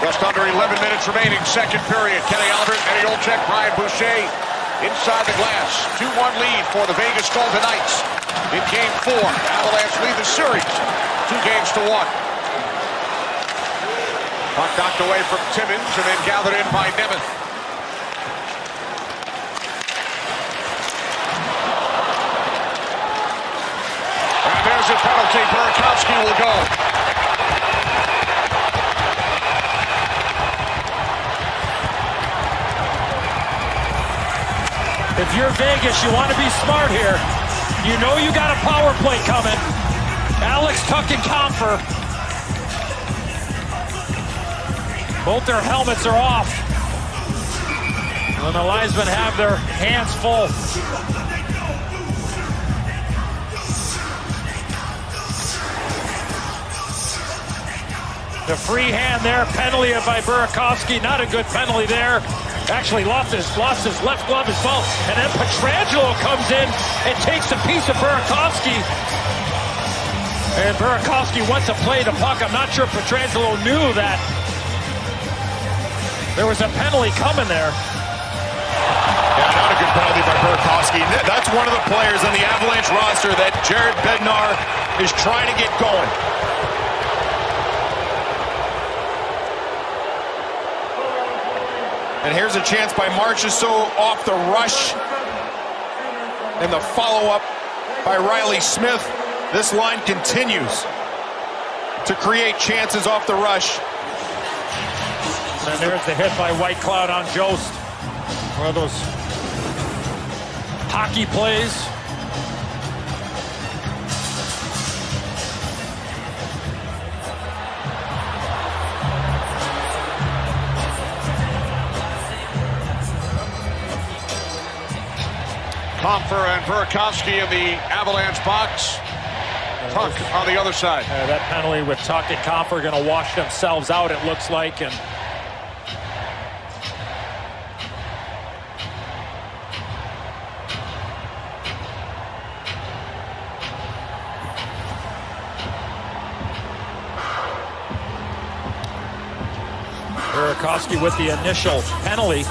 Just under 11 minutes remaining, second period. Kenny Albert, Eddie Olczyk, Brian Boucher inside the glass. 2-1 lead for the Vegas Golden Knights. In game four, Avalanche lead the series. Two games to one. Puck knocked away from Timmins and then gathered in by Nemeth. And there's a penalty. Burakovsky will go. If you're Vegas, you want to be smart here. You know you got a power play coming. Alex Tuch and Compher. Both their helmets are off. And the linesmen have their hands full. The free hand there, penalty by Burakovsky. Not a good penalty there. Actually lost his, lost his left glove as well. And then Pietrangelo comes in and takes a piece of Burakovsky. And Burakovsky wants to play the puck. I'm not sure Pietrangelo knew that there was a penalty coming there. Yeah, not a good penalty by Burakovsky. That's one of the players on the Avalanche roster that Jared Bednar is trying to get going. And here's a chance by Marchessault off the rush. And the follow-up by Riley Smith. This line continues to create chances off the rush. And there's the hit by Whitecloud on Jost. One of those hockey plays. Compher and Burakovsky in the Avalanche box. Tuch on the other side. Uh, that penalty with Tuch and Compher going to wash themselves out, it looks like. And Burakovsky with the initial penalty.